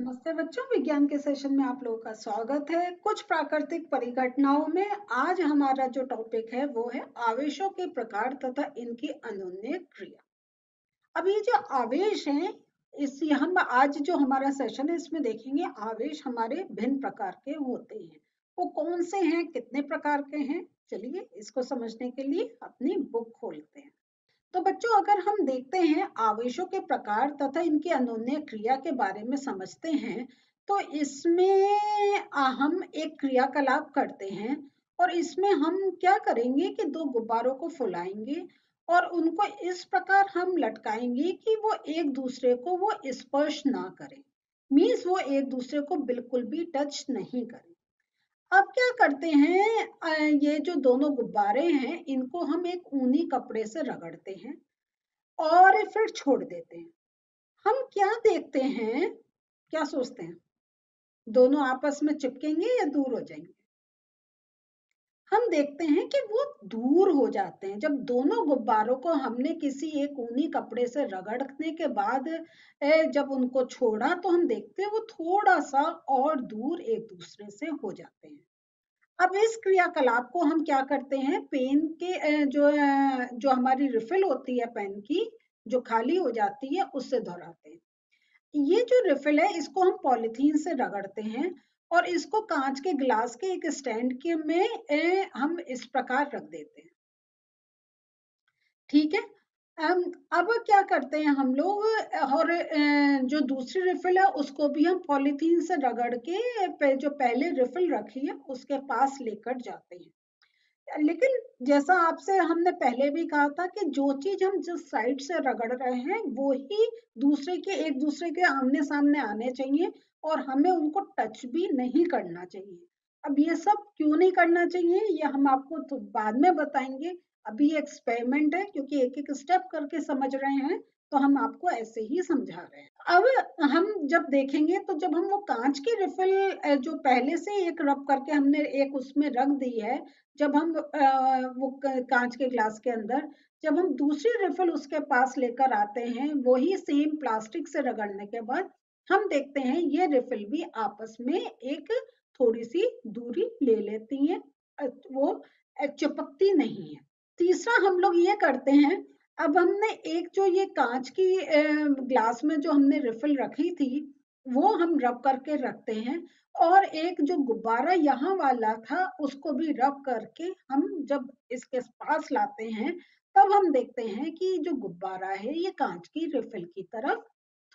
नमस्ते बच्चों, विज्ञान के सेशन में आप लोगों का स्वागत है। कुछ प्राकृतिक परिघटनाओं में आज हमारा जो टॉपिक है, वो है आवेशों के प्रकार तथा इनकी अनुन्य क्रिया। अब ये जो आवेश हैं, इस हम आज जो हमारा सेशन है, इसमें देखेंगे आवेश हमारे भिन्न प्रकार के होते हैं। वो कौन से हैं, कितने प्रकार के हैं, चलिए इसको समझने के लिए अपनी बुक खोलते हैं। तो बच्चों, अगर हम देखते हैं आवेशों के प्रकार तथा इनकी अनोन्य क्रिया के बारे में समझते हैं तो इसमें हम एक क्रियाकलाप करते हैं और इसमें हम क्या करेंगे कि दो गुब्बारों को फुलाएँगे और उनको इस प्रकार हम लटकाएँगे कि वो एक दूसरे को वो स्पर्श ना करें। मीन्स वो एक दूसरे को बिल्कुल भी टच नहीं करें। अब क्या करते हैं? ये जो दोनों गुब्बारे हैं, इनको हम एक ऊनी कपड़े से रगड़ते हैं और फिर छोड़ देते हैं। हम क्या देखते हैं? क्या सोचते हैं? दोनों आपस में चिपकेंगे या दूर हो जाएँगे? हम देखते हैं कि वो दूर हो जाते हैं। जब दोनों गुब्बारों को हमने किसी एक ऊनी कपड़े से रगड़ने के बाद जब उनको छोड़ा तो हम देखते हैं वो थोड़ा सा और दूर एक दूसरे से हो जाते हैं। अब इस क्रियाकलाप को हम क्या करते हैं? पेन के जो जो हमारी रिफिल होती है पेन की, जो खाली हो जाती है, उससे दोहराते हैं। ये जो रिफिल है, इसको हम पॉलिथीन से रगड़ते हैं। और इसको कांच के ग्लास के एक स्टैंड के में ए, हम इस प्रकार रख देते हैं। ठीक है? अब क्या करते हैं हम लोग? और जो दूसरी रिफिल है उसको भी हम पॉलीथीन से रगड़ के जो पहले रिफिल रखी है उसके पास लेकर जाते हैं। लेकिन जैसा आपसे हमने पहले भी कहा था कि जो चीज़ हम जिस साइड से रगड़ रहे हैं वो ही दूसरे के एक दूसरे के आमने सामने आने चाहिए। और हमें उनको टच भी नहीं करना चाहिए। अब ये सब क्यों नहीं करना चाहिए, ये हम आपको तो बाद में बताएँगे। अभी एक्सपेरिमेंट है, क्योंकि एक एक स्टेप करके समझ रहे हैं तो हम आपको ऐसे ही समझा रहे हैं। अब हम जब देखेंगे तो जब हम वो कांच की रिफिल जो पहले से एक रब करके हमने एक उसमें रख दी है, जब हम वो कांच के ग्लास के अंदर, जब हम दूसरी रिफिल उसके पास लेकर आते हैं, वही सेम प्लास्टिक से रगड़ने के बाद हम देखते हैं ये रिफिल भी आपस में एक थोड़ी सी दूरी ले लेती हैं वो चिपकती नहीं है। तीसरा हम लोग ये करते हैं, अब हमने एक जो ये कांच की ग्लास में जो हमने रिफिल रखी थी, वो हम रब करके रखते हैं और एक जो गुब्बारा यहाँ वाला था, उसको भी रब करके हम जब इसके पास लाते हैं, तब हम देखते हैं कि जो गुब्बारा है, ये कांच की रिफिल की तरफ़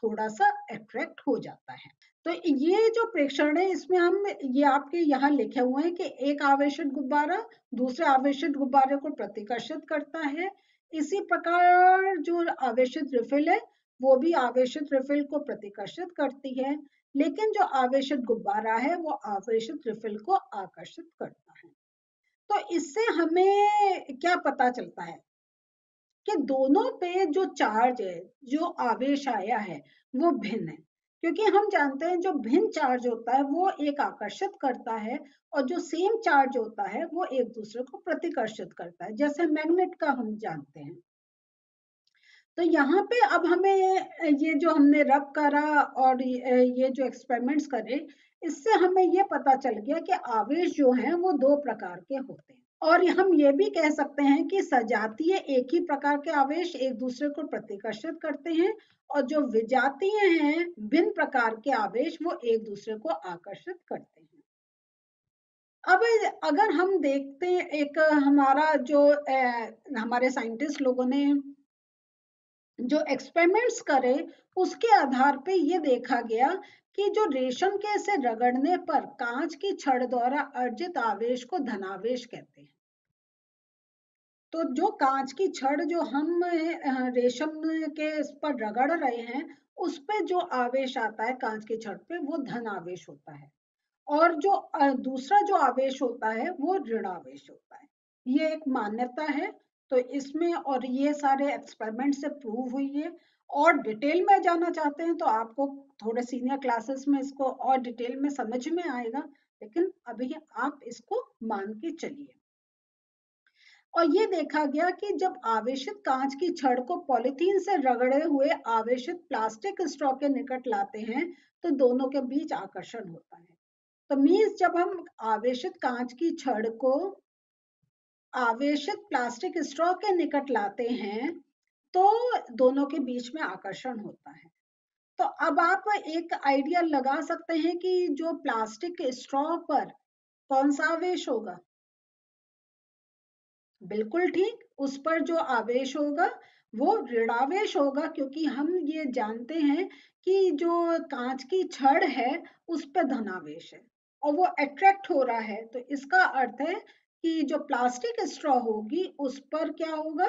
थोड़ा सा अट्रैक्ट हो जाता है। तो ये जो प्रेक्षण है, इसमें हम, ये आपके यहाँ लिखे हुए हैं कि एक आवेशित गुब्बारा दूसरे आवेशित गुब्बारे को प्रतिकर्षित करता है। इसी प्रकार जो आवेशित रिफिल है, वो भी आवेशित रिफिल को प्रतिकर्षित करती है, लेकिन जो आवेशित गुब्बारा है, वो आवेशित रिफिल को आकर्षित करता है। तो इससे हमें क्या पता चलता है? कि दोनों पे जो चार्ज है, जो आवेश आया है, वो भिन्न है। क्योंकि हम जानते हैं जो भिन्न चार्ज होता है, वो एक आकर्षित करता है और जो सेम चार्ज होता है, वो एक दूसरे को प्रतिकर्षित करता है, जैसे मैग्नेट का हम जानते हैं। तो यहाँ पे अब हमें ये जो हमने रब करा और ये जो एक्सपेरिमेंट्स करे, इससे हमें ये पता चल गया कि आवेश जो हैं, वो दो प्रकार के होते हैं। और हम ये भी कह सकते हैं कि सजातीय एक ही प्रकार के आवेश एक दूसरे को प्रतिकर्षित करते हैं और जो विजातीय हैं भिन्न प्रकार के आवेश वो एक दूसरे को आकर्षित करते हैं। अब अगर हम देखते हैं एक हमारा जो ए, हमारे साइंटिस्ट लोगों ने जो एक्सपेरिमेंट्स करे उसके आधार पे ये देखा गया कि जो रेशम के से रगड़ने पर कांच की छड़ द्वारा अर्जित आवेश को धनावेश कहते हैं। तो जो कांच की छड़ जो हम रेशम के पर रगड़ रहे हैं, उस पे जो आवेश आता है कांच की छड़ पे, वो धन आवेश होता है। और जो दूसरा जो आवेश होता है, वो ऋण आवेश होता है। ये एक मान्यता है। तो इसमें और ये सारे एक्सपेरिमेंट से प्रूव हुई है। और डिटेल में जाना चाहते हैं तो आपको थोड़े सीनियर क्लासेस में इसको और डिटेल में समझ में आएगा, लेकिन अभी आप इसको मान के चलिए। और ये देखा गया कि जब आवेशित कांच की छड़ को पॉलिथीन से रगड़े हुए आवेशित प्लास्टिक स्ट्रॉ के निकट लाते हैं तो दोनों के बीच आकर्षण होता है। तो मीन्स जब हम आवेशित कांच की छड़ को आवेशित प्लास्टिक स्ट्रॉ के निकट लाते हैं तो दोनों के बीच में आकर्षण होता है। तो अब आप एक आइडिया लगा सकते हैं कि जो प्लास्टिक स्ट्रॉ पर कौन सा आवेश होगा? बिल्कुल ठीक, उस पर जो आवेश होगा, वो ऋणावेश होगा, क्योंकि हम ये जानते हैं कि जो कांच की छड़ है, उस पर धनावेश है और वो अट्रैक्ट हो रहा है। तो इसका अर्थ है कि जो प्लास्टिक स्ट्रॉ होगी, उस पर क्या होगा?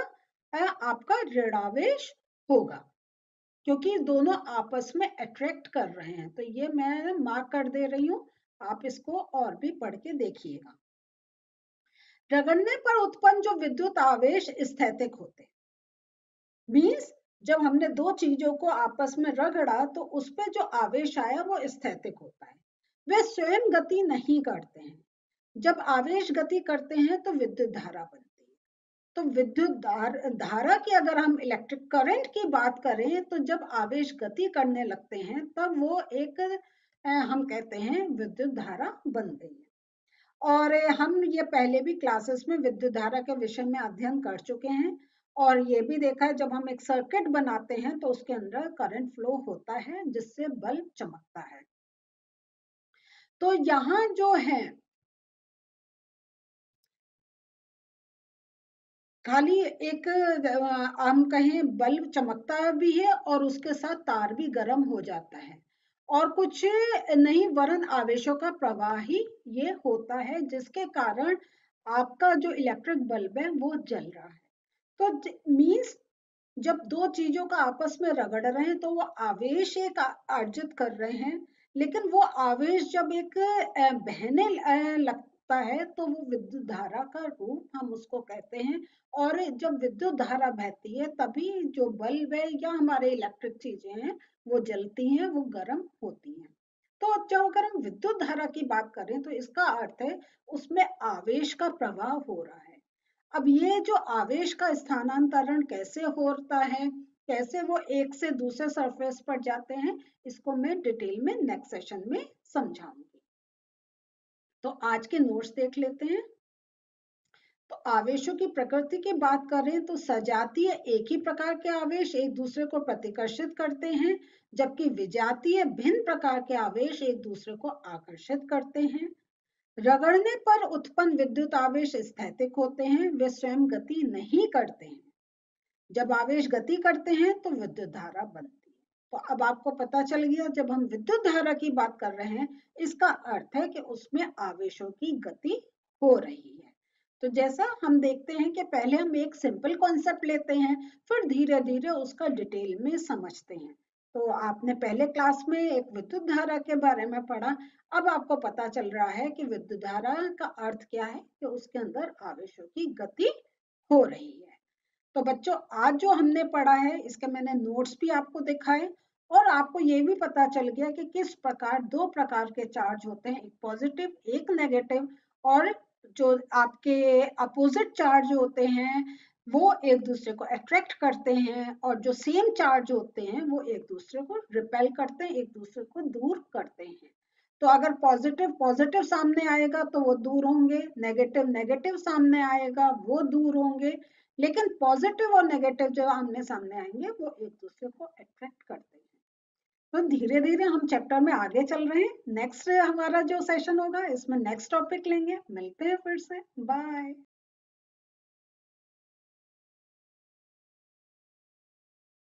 आपका ऋणावेश होगा। क्योंकि दोनों आपस में अट्रैक्ट कर रहे हैं तो ये मैं मार्क कर दे रही हूँ, आप इसको और भी पढ़ के देखिएगा। रगड़ने पर उत्पन्न जो विद्युत आवेश स्थैतिक होते मीन्स जब हमने दो चीज़ों को आपस में रगड़ा तो उस पर जो आवेश आया, वो स्थैतिक होता है। वे स्वयं गति नहीं करते हैं। जब आवेश गति करते हैं तो विद्युत धारा बनती तो विद्युत धार, धारा की अगर हम इलेक्ट्रिक करंट की बात करें तो जब आवेश गति करने लगते हैं तब वो एक हम कहते हैं विद्युत धारा बनती है। और हम ये पहले भी क्लासेस में विद्युत धारा के विषय में अध्ययन कर चुके हैं और ये भी देखा है जब हम एक सर्किट बनाते हैं तो उसके अंदर करंट फ्लो होता है जिससे बल्ब चमकता है। तो यहाँ जो है खाली एक हम कहें, बल्ब चमकता भी है और उसके साथ तार भी गर्म हो जाता है। और कुछ नहीं, वरन आवेशों का प्रवाह ही ये होता है, जिसके कारण आपका जो इलेक्ट्रिक बल्ब है, वो जल रहा है। तो मीन्स जब दो चीज़ों का आपस में रगड़ रहे हैं तो वो आवेश एक अर्जित कर रहे हैं, लेकिन वो आवेश जब एक बहने लग सकता है तो वो विद्युत धारा का रूप हम उसको कहते हैं। और जब विद्युत धारा बहती है, तभी जो बल्ब है या हमारे इलेक्ट्रिक चीज़ें हैं, वो जलती हैं, वो गर्म होती हैं। तो जब अगर हम विद्युत धारा की बात करें तो इसका अर्थ है, उसमें आवेश का प्रवाह हो रहा है। अब ये जो आवेश का स्थानांतरण कैसे होता है, कैसे वो एक से दूसरे सरफेस पर जाते हैं, इसको मैं डिटेल में नेक्स्ट सेशन में समझाऊँगी। तो आज के नोट्स देख लेते हैं। तो आवेशों की प्रकृति की बात करें तो सजातीय एक ही प्रकार के आवेश एक दूसरे को प्रतिकर्षित करते हैं, जबकि विजातीय भिन्न प्रकार के आवेश एक दूसरे को आकर्षित करते हैं। रगड़ने पर उत्पन्न विद्युत आवेश स्थैतिक होते हैं, वे स्वयं गति नहीं करते हैं। जब आवेश गति करते हैं तो विद्युत धारा बनती तो अब आपको पता चल गया, जब हम विद्युत धारा की बात कर रहे हैं, इसका अर्थ है कि उसमें आवेशों की गति हो रही है। तो जैसा हम देखते हैं कि पहले हम एक सिंपल कॉन्सेप्ट लेते हैं, फिर धीरे धीरे उसका डिटेल में समझते हैं। तो आपने पहले क्लास में एक विद्युत धारा के बारे में पढ़ा, अब आपको पता चल रहा है कि विद्युत धारा का अर्थ क्या है कि उसके अंदर आवेशों की गति हो रही है। तो बच्चों, आज जो हमने पढ़ा है, इसके मैंने नोट्स भी आपको दिखाए और आपको ये भी पता चल गया कि किस प्रकार दो प्रकार के चार्ज होते हैं, एक पॉजिटिव एक नेगेटिव और जो आपके अपोजिट चार्ज होते हैं, वो एक दूसरे को अट्रैक्ट करते हैं, और जो सेम चार्ज होते हैं, वो एक दूसरे को रिपेल करते हैं, एक दूसरे को दूर करते हैं। तो अगर पॉजिटिव पॉजिटिव सामने आएगा तो वो दूर होंगे नेगेटिव नेगेटिव सामने आएगा, वो दूर होंगे, लेकिन पॉजिटिव और नेगेटिव जो आमने सामने आएँगे, वो एक दूसरे को अट्रैक्ट करते हैं। तो धीरे धीरे हम चैप्टर में आगे चल रहे हैं। नेक्स्ट हमारा जो सेशन होगा, इसमें नेक्स्ट टॉपिक लेंगे। मिलते हैं फिर से। बाय